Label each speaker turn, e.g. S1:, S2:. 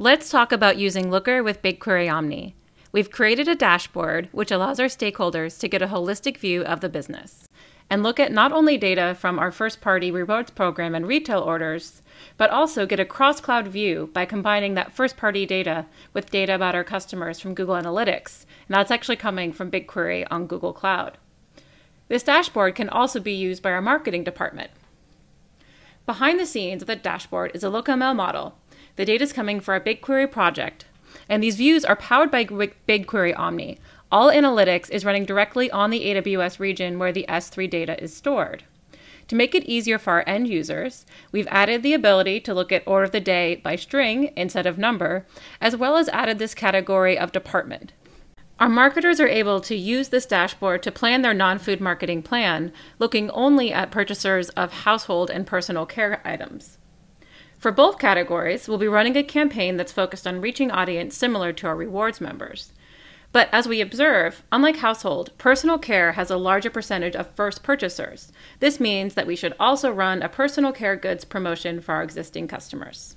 S1: Let's talk about using Looker with BigQuery Omni. We've created a dashboard which allows our stakeholders to get a holistic view of the business and look at not only data from our first party rewards program and retail orders, but also get a cross cloud view by combining that first party data with data about our customers from Google Analytics. And that's actually coming from BigQuery on Google Cloud. This dashboard can also be used by our marketing department. Behind the scenes of the dashboard is a LookML model. The data is coming for our BigQuery project, and these views are powered by BigQuery Omni, all analytics is running directly on the AWS region where the S3 data is stored. To make it easier for our end users, we've added the ability to look at order of the day by string instead of number, as well as added this category of department. Our marketers are able to use this dashboard to plan their non food marketing plan, looking only at purchasers of household and personal care items. For both categories, we'll be running a campaign that's focused on reaching audience similar to our rewards members. But as we observe, unlike household, personal care has a larger percentage of first purchasers. This means that we should also run a personal care goods promotion for our existing customers.